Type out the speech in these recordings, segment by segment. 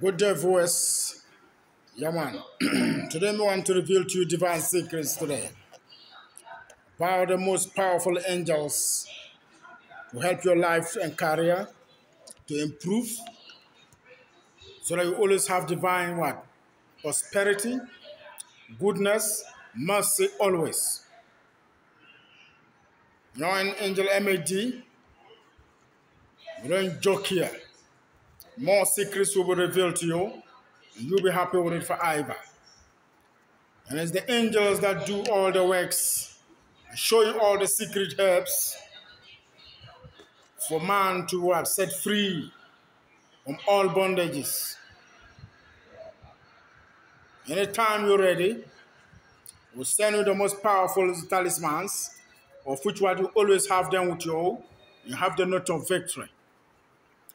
Good day, voice. Yeah, man. today, we want to reveal to you divine secrets today about the most powerful angels to help your life and career to improve so that you always have divine what? Prosperity, goodness, mercy always. You know, in Angel MAD, don't joke here. More secrets will be revealed to you. You'll be happy with it forever. And it's the angels that do all the works, show you all the secret herbs for man to what, set free from all bondages. Anytime you're ready, we'll send you the most powerful talismans, of which you always have them with you. You have the note of victory.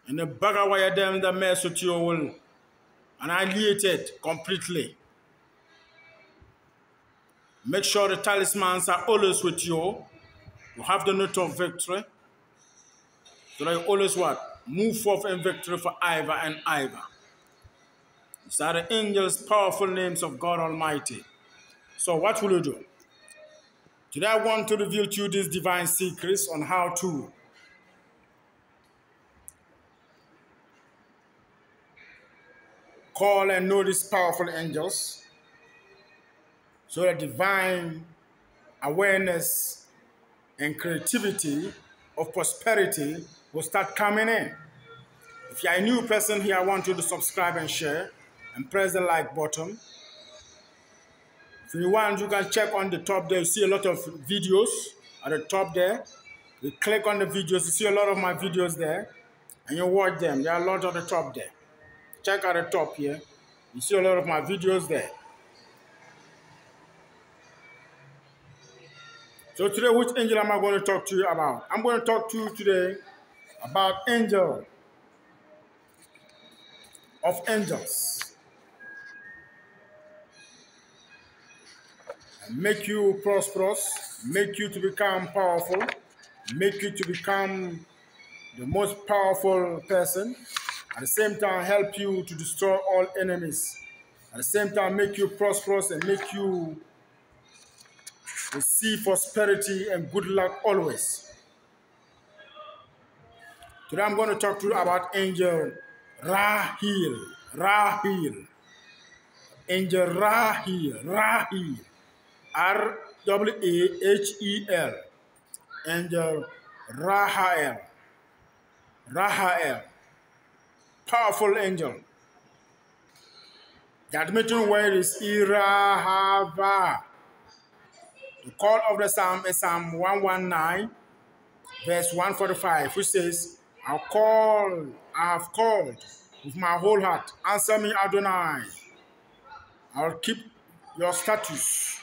And the bagger wire them the mess with you will annihilate it completely. Make sure the talismans are always with you. You have the note of victory. So that you always what? Move forth in victory for ever and ever. These are the angels' powerful names of God Almighty. So what will you do? Today I want to reveal to you these divine secrets on how to call and know these powerful angels so that divine awareness and creativity of prosperity will start coming in. If you're a new person here, I want you to subscribe and share and press the like button. If you want, you can check on the top there. You see a lot of videos at the top there. You click on the videos, you see a lot of my videos there, and you watch them. There are a lot at the top there. Check at the top here. You see a lot of my videos there. So today, which angel am I going to talk to you about? I'm going to talk to you today about angel of angels. Make you prosperous, make you to become powerful, make you to become the most powerful person, at the same time help you to destroy all enemies. At the same time make you prosperous and make you receive prosperity and good luck always. Today I'm going to talk to you about Angel Rahil. Rahil. Angel Rahil. Rahil. R W A H E L. Angel Rahael. Rahael powerful angel. The admitting word is Irahava. The call of the psalm is Psalm 119, verse 145, which says, I'll call, I have called with my whole heart. Answer me, Adonai. I'll keep your status.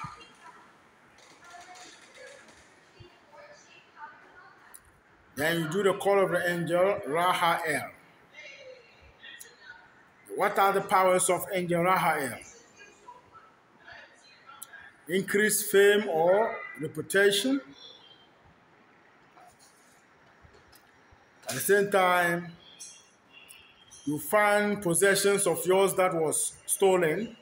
Then you do the call of the angel, Rahael. What are the powers of Angel Rahael? Increase fame or reputation. At the same time, you find possessions of yours that was stolen.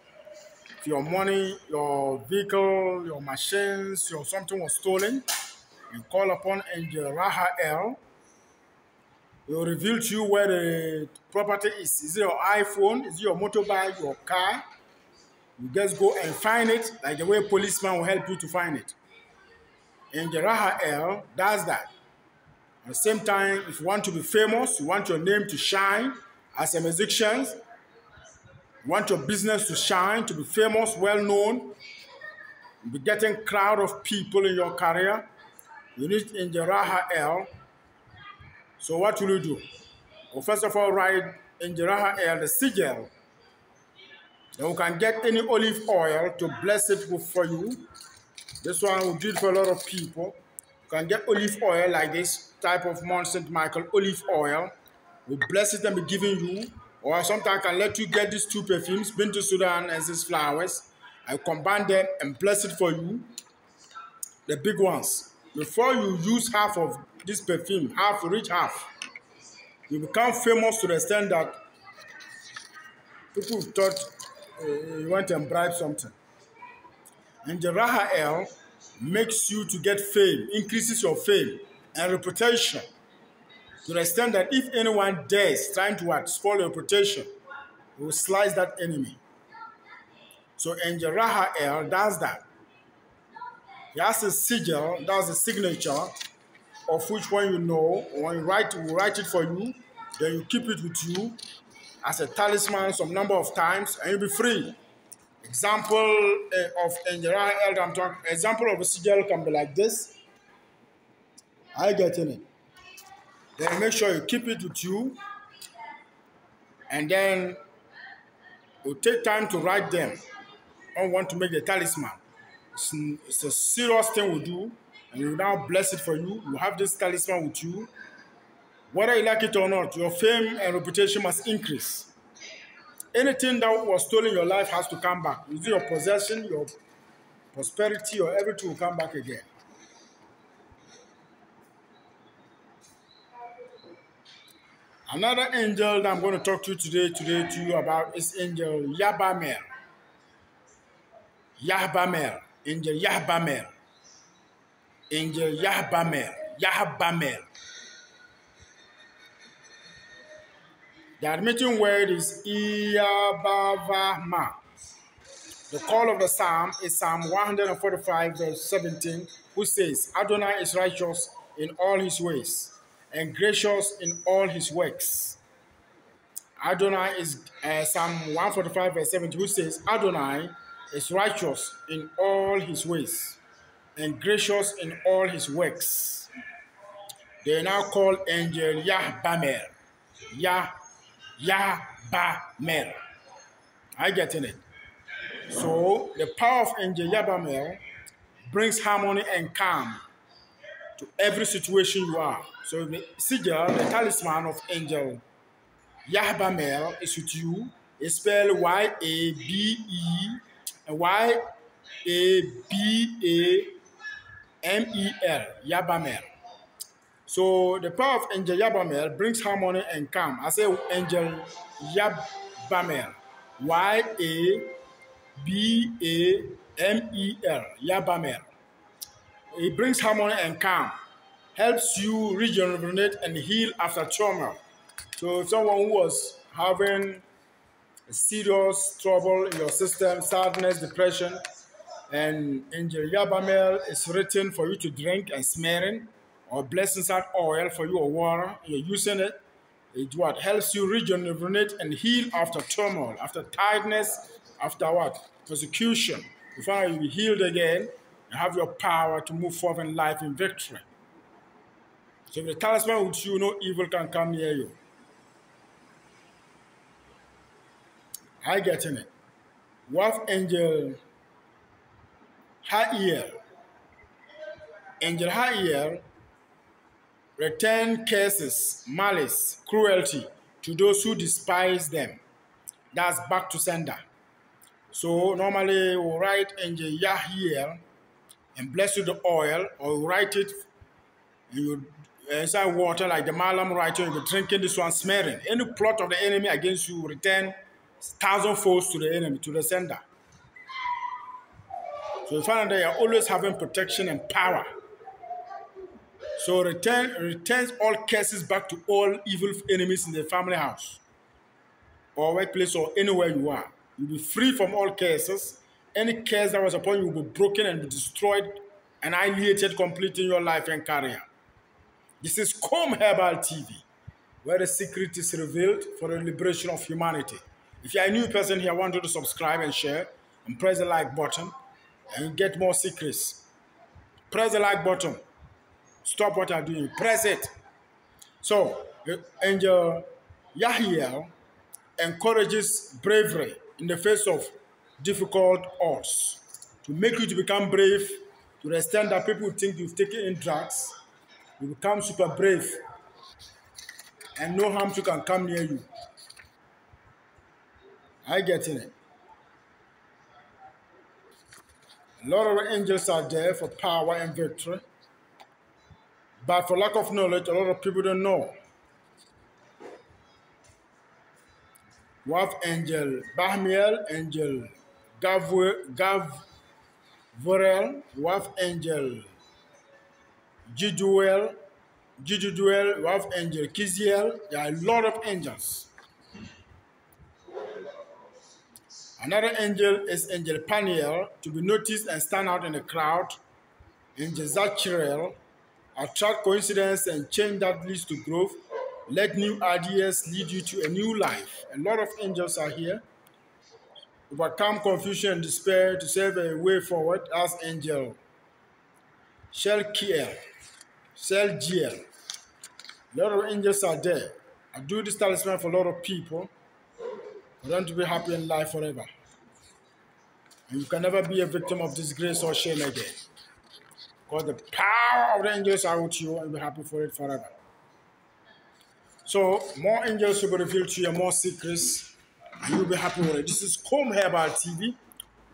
Your money, your vehicle, your machines, your something was stolen. You call upon Angel Rahael it will reveal to you where the property is. Is it your iPhone? Is it your motorbike, your car? You just go and find it, like the way policeman will help you to find it. And Jeraha L does that. At the same time, if you want to be famous, you want your name to shine as a musician, you want your business to shine, to be famous, well known, be getting crowd of people in your career, you need Injeraha L so what will you do? Well, first of all, write in Jeraha air the sigil. Then we can get any olive oil to bless it for you. This one will do it for a lot of people. You can get olive oil like this type of Mount St. Michael olive oil. We bless it and be giving you. Or sometimes I can let you get these two perfumes, Bintu Sudan and these flowers. I combine them and bless it for you. The big ones. Before you use half of this perfume, half, reach half, you become famous to the extent that people thought uh, you went and bribed something. And the Rahael makes you to get fame, increases your fame and reputation to the extent that if anyone dares trying to what, spoil your reputation, he will slice that enemy. So Angel Rahael does that. He has a sigil, that's a signature of which one you know, when you write, will write it for you, then you keep it with you as a talisman some number of times, and you'll be free. Example uh, of Angel Rahael, I'm talking, example of a sigil can be like this. I get in it. Then make sure you keep it with you, and then you take time to write them. I want to make the talisman. It's, it's a serious thing we do, and now bless it for you. You have this talisman with you. Whether you like it or not, your fame and reputation must increase. Anything that was stolen in your life has to come back. Is your possession, your prosperity, or everything will come back again. Another angel that I'm going to talk to you today, today to you about is angel Yahbamel. Yahbamel. Angel Yahbamel. Angel Yahbamel. Yahbamel. The admitting word is Iyabavama. The call of the psalm is Psalm 145, verse 17, who says, Adonai is righteous in all his ways and gracious in all his works. Adonai is uh, Psalm 145, verse 17, who says, Adonai is righteous in all his ways and gracious in all his works. They now called angel Yahbamer. Yah, Yahbamer. I get in it. So the power of angel Yahbamer brings harmony and calm to every situation you are. So the sigil, the talisman of angel Yahbamer is with you. It's spelled Y A B A M E L, Yahbamel. So the power of angel Yahbamel brings harmony and calm. I say angel Yahbamel, Y A B A M E L, Yahbamel. It brings harmony and calm, helps you regenerate and heal after trauma. So someone who was having serious trouble in your system, sadness, depression, and Angel Yahbamel is written for you to drink and smearing, or blessings that oil for you or water. You're using it. It what helps you regenerate and heal after turmoil, after tiredness, after what persecution. You find you be healed again. You have your power to move forward in life in victory. So if the talisman with you, no evil can come near you. I get in it. What angel Ha'iel? Angel Ha'iel return curses, malice, cruelty to those who despise them. That's back to sender. So normally we'll write angel Yahiel and bless you the oil, or you write it you eh, inside water like the Malam writer, you be drinking this one, smearing. Any plot of the enemy against you return thousand folds to the enemy, to the sender. So you find that are always having protection and power. So return returns all curses back to all evil enemies in the family house or workplace or anywhere you are. You'll be free from all curses. Any curse that was upon you will be broken and be destroyed, and annihilated completely in your life and career. This is Koom Herbal TV, where the secret is revealed for the liberation of humanity. If you're a new person here, I want you to subscribe and share and press the like button and get more secrets. Press the like button. Stop what I'm doing. Press it. So, Angel Yahiel encourages bravery in the face of difficult odds to make you to become brave to the extent that people think you've taken in drugs. You become super brave and no harm can come near you. I get it. A lot of angels are there for power and victory. But for lack of knowledge, a lot of people don't know. We have angel Bahmiel, angel Gavorel, we have angel Jiduel, Jiduel, we have angel Kiziel. There are a lot of angels. Another angel is angel Paniel, to be noticed and stand out in the crowd. Angel Zachariel, attract coincidence and change that leads to growth. Let new ideas lead you to a new life. A lot of angels are here. Overcome confusion and despair to serve a way forward as angel. Shell Kiel, Shell GL. A lot of angels are there. I do this talisman for a lot of people for them to be happy in life forever. And you can never be a victim of disgrace or shame again. Because the power of the angels are with you and be happy for it forever. So more angels will be revealed to you, more secrets, and you'll be happy with it. This is Koom Herbal TV,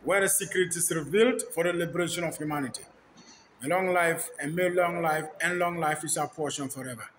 where the secret is revealed for the liberation of humanity. A long life and may long life and long life is our portion forever.